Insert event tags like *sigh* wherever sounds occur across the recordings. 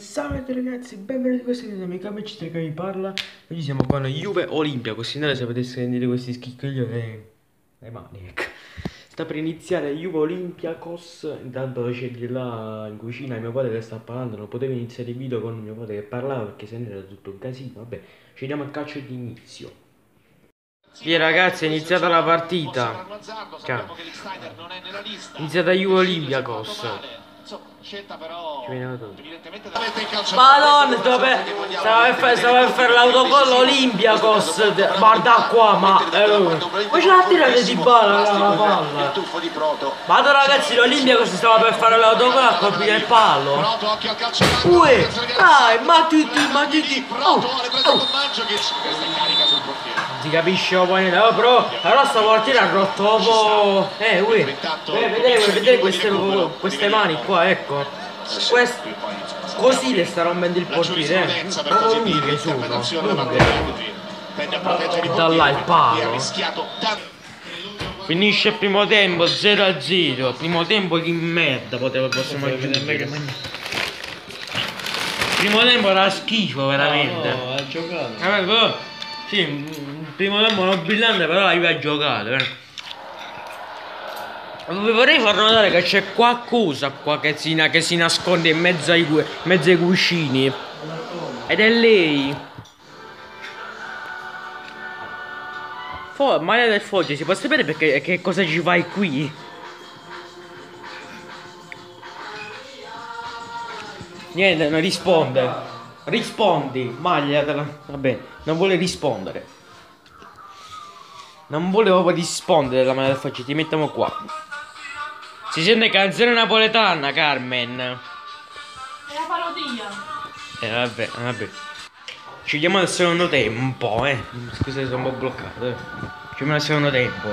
salve ragazzi, benvenuti in questo video da mica amici che vi parla. Oggi siamo con Juve Olimpia, così non se potete sentire questi schicchioli dai, dai mani, ecco. Sta per iniziare Juve Olympiacos, intanto c'è di là in cucina mio padre che sta parlando Non potevo iniziare il video con mio padre che parlava perché se no era tutto un casino Vabbè, ci diamo al calcio di inizio sì ragazzi è iniziata la partita. Iniziata Juve Olympiacos scelta però evidentemente Madonna stavo per, stavo per, stavo per fare l'autocollo Olympiacos guarda qua ma poi ce l'ha tirata di balla la palla. vado ragazzi l'Olympiacos stava per fare l'autocollo a colpire il palo. Ue dai ma tutti ma tutti oh, oh. Si capisce poi niente oh, però però stavolta ha rotto un po' eh ue vedete, vedete queste, queste mani qua ecco questo, così le sta rompendo il portiere, eh? Proprio lunghe sono, lunghe. Da là il palo. Finisce il primo tempo 0 a 0. Primo tempo di merda potevo possiamo aggiungere. Primo tempo era schifo veramente. No, ha giocato. Vabbè, però, sì, primo tempo non brillante, però aveva giocato. Eh. Vorrei far notare che c'è qualcosa qua che si, che si nasconde in mezzo ai, mezzo ai cuscini. Ed è lei. Fo Maria del Foggia, si può sapere perché che cosa ci fai qui? Niente, non risponde. Rispondi, magliatela. Vabbè, non vuole rispondere. Non volevo rispondere la Maria del Foggia, ti mettiamo qua. Si sente canzone napoletana, Carmen. È la parodia. Eh vabbè, vabbè. Ci vediamo al secondo tempo, eh. Scusate, sono un po' bloccato. Eh. Ci vediamo al secondo tempo.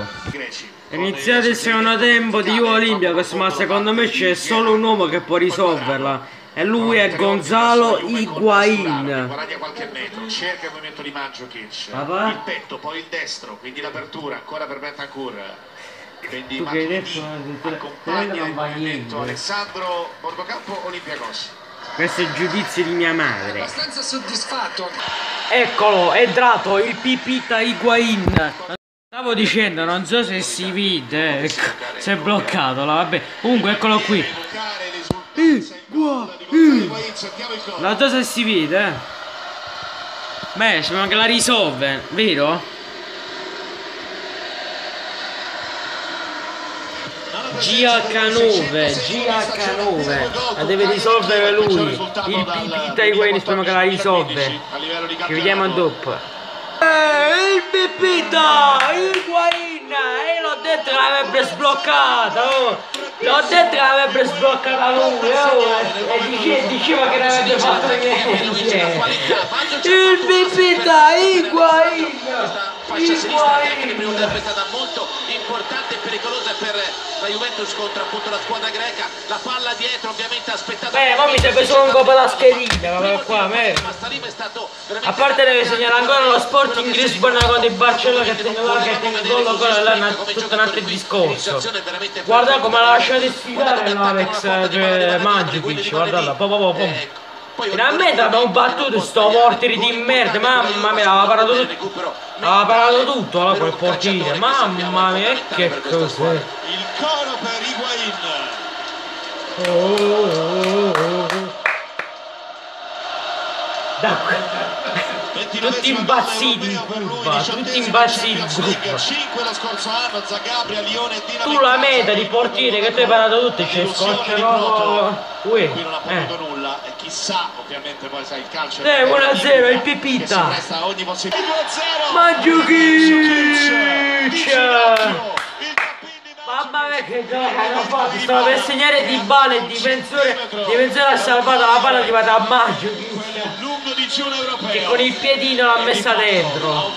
È iniziato il secondo tempo di Juve Olympiacos, ma secondo me c'è solo un uomo che può risolverla. E lui è Gonzalo Higuain. Guadagna qualche metro, cerca il movimento di Mandzukic. Il petto, poi il destro, quindi l'apertura ancora per Bentancur. Quindi tu che hai detto? Accompagna il movimento Alessandro Bordocampo Olimpiakos questo è il giudizio di mia madre. Abbastanza soddisfatto. Eccolo è entrato il pipita Higuain. Stavo dicendo non so se si vede ecco si è bloccato là vabbè. Comunque eccolo qui non so se si vede eh. beh sembra che la risolve vero? GH9, GH9, la deve risolvere lui. Il Pipita Higuain speriamo che la risolve. Ci vediamo dopo. Eh, il Pipita, Higuain, eh, l'ho detto che l'avrebbe sbloccata, oh. L'ho detto che l'avrebbe sbloccata lui, oh. E dice, diceva che l'avrebbe fatto niente. Il Pipita, stata molto importante e pericolosa per la Juventus contro appunto la squadra greca. La palla dietro ovviamente aspettata beh ma mi serve solo un po' per la schedina ma qua me a parte deve segnare ancora lo Sporting Lisbona con il Barcellona che tengo che tengo il gol ancora là è tutto un altro discorso. guarda come l'ha lasciato sfidare l'Alex cioè, Magic guardala po, po, po, po. Finalmente abbiamo battuto sto portiere di merda, mamma mia, aveva parato tutto. Aveva parato tutto là quel portiere, mamma mia, che cos'è? Il coro per Higuain. Oh, oh, oh, oh. Da tutti curva, tutti gruppo. Tu la meta di portiere che tu hai parato tutte c'è scocciano. Ue. Qui non ha potuto eh. Chissà, ovviamente poi sai il calcio. Eh, 1-0 il Pipita. Mandzukic. Mamma mia che gioca hanno fatto, stava per segnare di bale il difensore, il difensore ha salvato la palla arrivata a maggio che con il piedino l'ha messa dentro.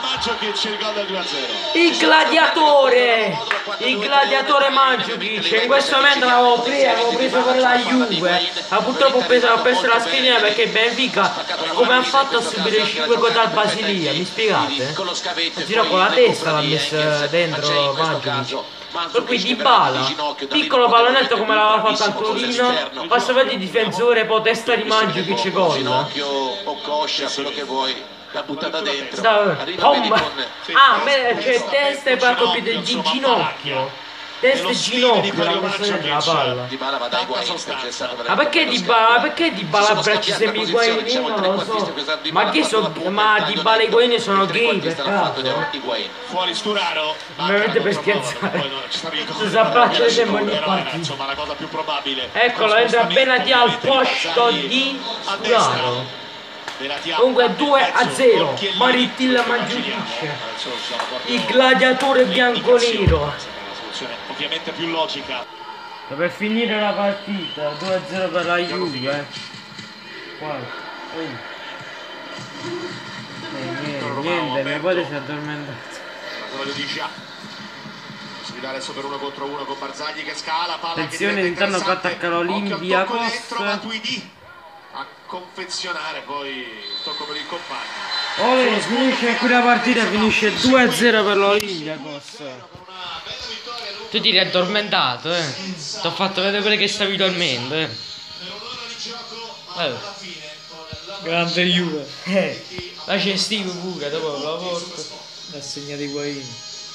Maggio che il 2-0 il gladiatore! Il gladiatore Mandzukic. In questo momento l'avevo preso, avevo preso per la Juve. Ma purtroppo ho, preso, ho perso la schiena perché Benfica come ha fatto a subire 5 gol dal Basilia mi spiegate? Giro con la testa l'ha messa dentro Mandzukic. Per cui Di Bala piccolo pallonetto come l'aveva fatto al Torino passa avanti difensore poi testa di Mandzukic gol. ginocchio o coscia quello che vuoi l'ha buttata dentro. Arriva ma, con ah beh c'è testa e poi di ginocchio testa e ginocchio la questione della palla. Di Bala va stato ma perché Di Bala perché Di Bala bracci sembra Higuain io non lo so. ma che so ma Di Bala e Higuain sono gay per caso? fuori Sturaro veramente per scherzare si abbraccia sempre ogni partita. insomma la cosa più probabile. Eccolo entra Benati al posto di Sturaro Comunque 2 a 0 Marittilla Mandzukic Il gladiatore bianco-nero Ovviamente più logica. Per finire la partita 2 a 0 per la Juve. eh. Qua. Eh, niente, niente, mio padre si è addormentato. Si dà adesso per uno contro uno con Barzagli che scala palla Attenzione che attacca l'Olympiakos a confezionare poi il tocco per il compagno Ole, finisce qui la partita, finisce 2-0 per l'Olympiakos. Tu ti eri addormentato, eh. Ti ho fatto vedere quello che stavi dormendo, eh. eh. Grande Juve. Eh. La c'è Steve pure dopo la porta. Ha segnato i guaini.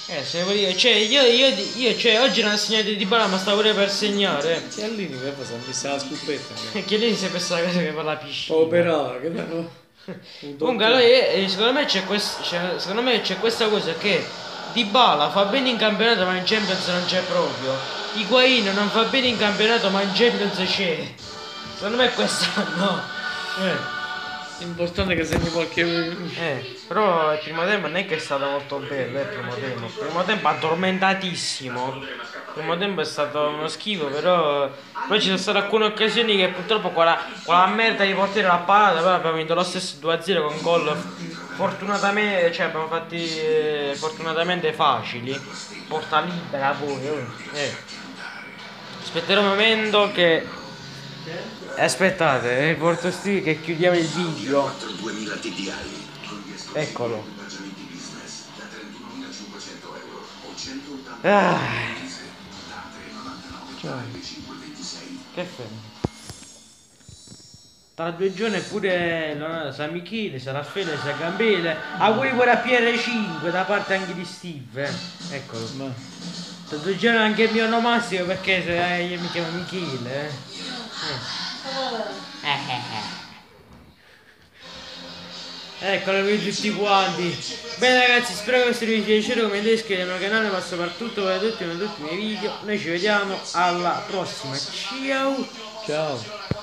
Eh, se devo dire, cioè, io, io, io, cioè, oggi non ha segnato di Bala, ma stavo pure per segnare. Sì, all'inizio che fa? Si è messa la scoppetta. Che lì si è messa la cosa che fa la piscina. Oh, però, che. *laughs* Comunque allora eh, secondo me c'è quest, secondo me c'è questa cosa che Dybala fa bene in campionato ma in Champions non c'è proprio. Higuain non fa bene in campionato ma in Champions c'è. Secondo me quest'anno. *laughs* Eh. L'importante è che segni qualche. Eh, però il primo tempo non è che è stato molto bello, eh, il primo tempo. Il primo tempo addormentatissimo. Il primo tempo è stato uno schifo, però. Poi ci sono state alcune occasioni che purtroppo quella, quella merda di portiere la parata, poi abbiamo vinto lo stesso 2-0 con gol. Fortunatamente, cioè abbiamo fatti eh, fortunatamente facili. Porta libera poi. oh. Eh. Aspetterò un momento che Aspettate, eh, porto sti che chiudiamo il video. Eccolo. Ah. Cioè, che fai? Tra due giorni pure Leonardo San Michele, sarà Fede, sarà Gambele. A voi pure a PR5 da parte anche di Steve. Eh. Eccolo. Tra due giorni anche il mio onomastico perché se, eh, io mi chiamo Michele. Eh. Eccolo qui tutti quanti. Bene ragazzi spero che questo video vi sia piaciuto Commentate iscrivetevi al mio canale Ma soprattutto per tutti i miei video. Noi ci vediamo alla prossima. Ciao. Ciao